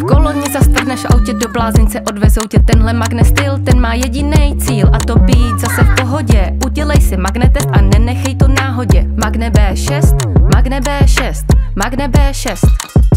V koloně zastrhneš v autě do blázince, odvezou tě tenhle magnet styl, ten má jediný cíl a to být zase v pohodě. Udělej si magnetest a nenechej to náhodě. Magne B6, Magne B6, Magne B6.